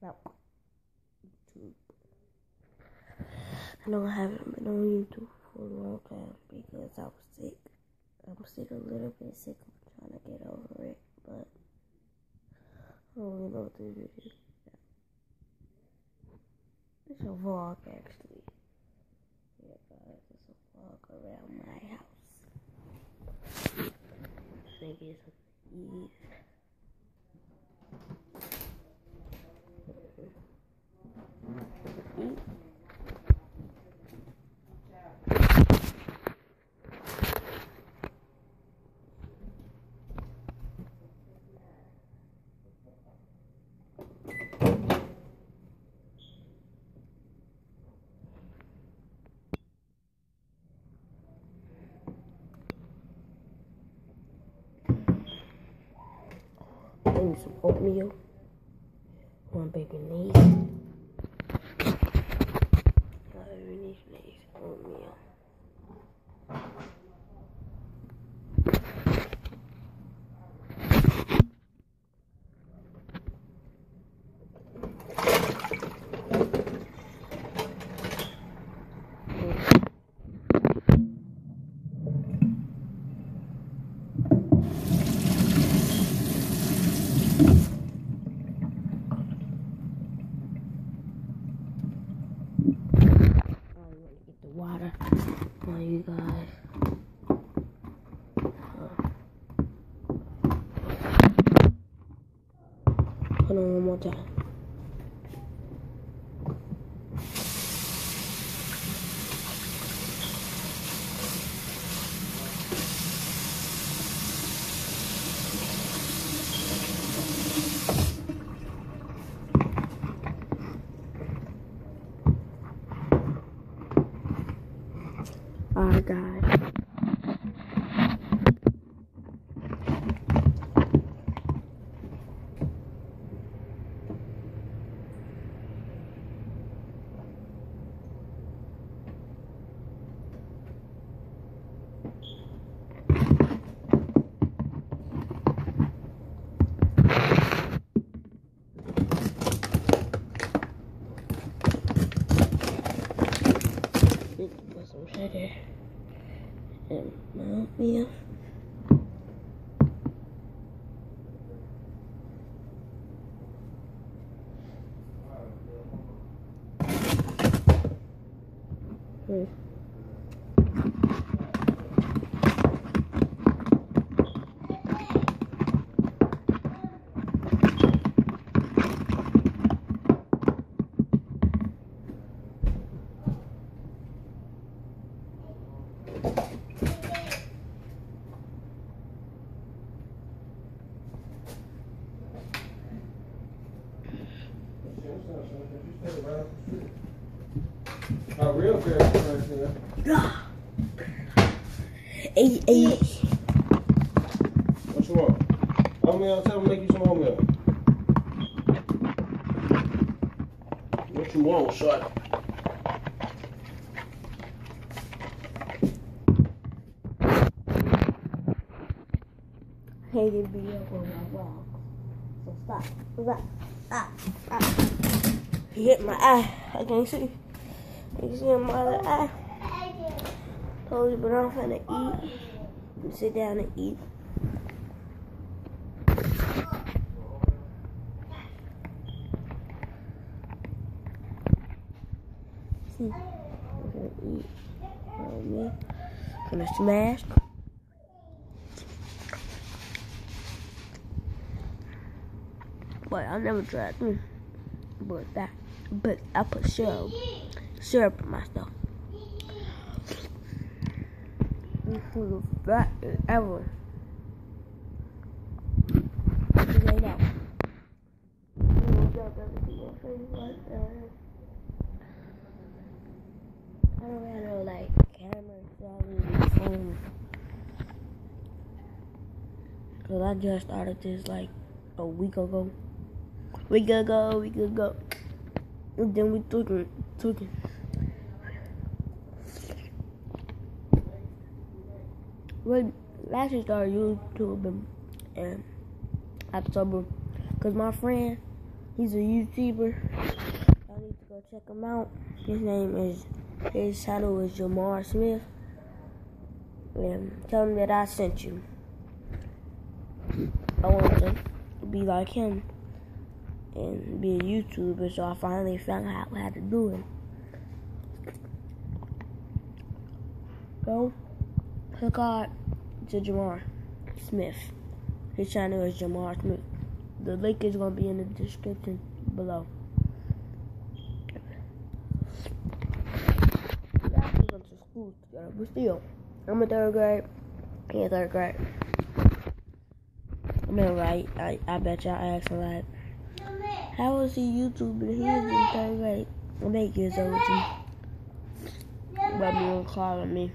about YouTube. I know I haven't been on YouTube for a long time because I was sick. I'm still a little bit sick. I'm trying to get over it, but I don't really know what to do. It's a vlog, actually. Yeah, guys, it's a vlog around my house. Maybe it's a. Maybe some oatmeal. One baby needs oatmeal. I'm gonna get the water on you guys. Hold on one more time. Alright, guys. Need to put some sugar in my oatmeal. Hmm. A real fair right there. Hey, hey. What you want? Oatmeal? Tell me make you some oatmeal. What you want, shut hated video on my vlog. So stop. Stop. Ah, ah. He hit my eye. I can't see. You see in my other eye. Eh? Told you, but I'm finna eat. You sit down and eat. Hmm. See, I'm gonna eat. Follow me. Gonna smash. But I never tried. But that, but I put syrup, syrup in my stuff. This is the best ever. Lay down. I don't have no like camera quality phone. Cause I just started this like a week ago. Week ago, week ago. And then we took it, took it. When last year started YouTube and, and October, cause my friend He's a YouTuber. I need to go check him out. His name is his title is Jamar Smith. And tell him that I sent you. I want to be like him and be a YouTuber, so I finally found out how to do it. Go click on to Jamar Smith. His channel is Jamar Smith. The link is going to be in the description below. School together, but still, I'm in third grade. He in third grade. I mean, right? I, I bet y'all a like, how was he YouTuber? He was in third grade. I'm eight years old too. But me calling me.